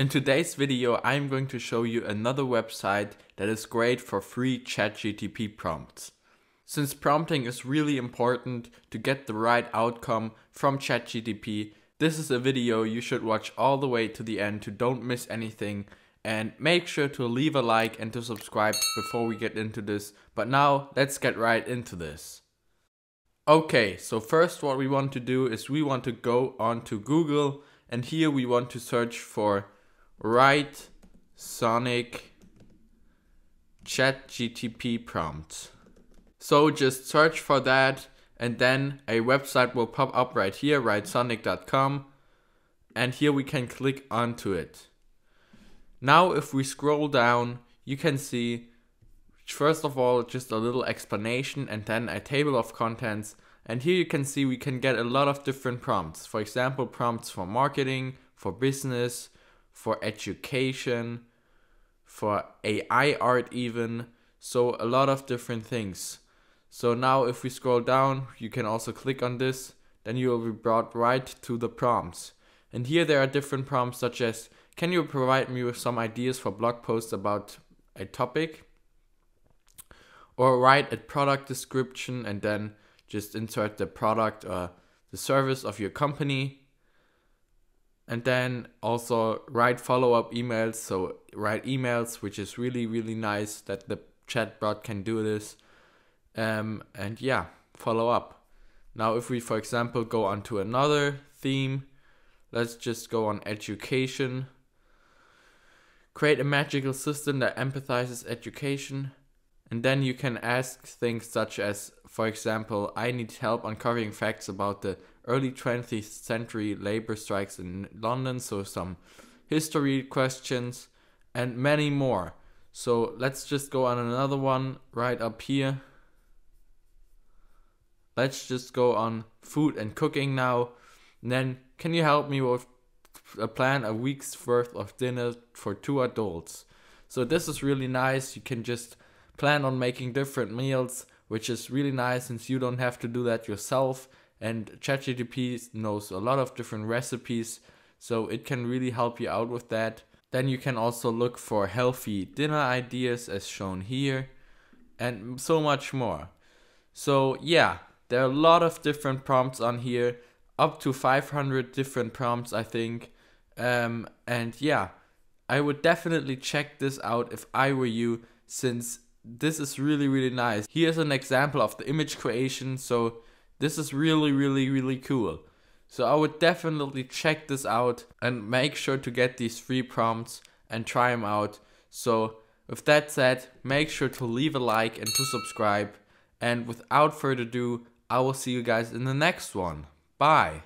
In today's video, I'm going to show you another website that is great for free ChatGTP prompts. Since prompting is really important to get the right outcome from ChatGTP, this is a video you should watch all the way to the end to don't miss anything and make sure to leave a like and to subscribe before we get into this. But now let's get right into this. Okay, so first what we want to do is we want to go on to Google and here we want to search for write Sonic chat GTP prompt. So just search for that and then a website will pop up right here, writesonic.com and here we can click onto it. Now if we scroll down, you can see first of all just a little explanation and then a table of contents and here you can see we can get a lot of different prompts. For example, prompts for marketing, for business, for education, for AI art even. So a lot of different things. So now if we scroll down, you can also click on this, then you will be brought right to the prompts. And here there are different prompts such as, can you provide me with some ideas for blog posts about a topic? Or write a product description and then just insert the product or the service of your company and then also write follow-up emails so write emails which is really really nice that the chatbot can do this. Um, and yeah follow up. Now if we for example go on to another theme let's just go on education. Create a magical system that empathizes education. And then you can ask things such as for example, I need help uncovering facts about the early 20th century labor strikes in London, so some history questions and many more. So let's just go on another one right up here. Let's just go on food and cooking now. And then, can you help me with a plan a week's worth of dinner for two adults? So this is really nice. You can just plan on making different meals which is really nice since you don't have to do that yourself. And ChatGTP knows a lot of different recipes, so it can really help you out with that. Then you can also look for healthy dinner ideas as shown here, and so much more. So, yeah, there are a lot of different prompts on here, up to 500 different prompts, I think. Um, and yeah, I would definitely check this out if I were you, since this is really really nice. Here's an example of the image creation. So this is really really really cool. So I would definitely check this out and make sure to get these free prompts and try them out. So with that said, make sure to leave a like and to subscribe. And without further ado, I will see you guys in the next one. Bye.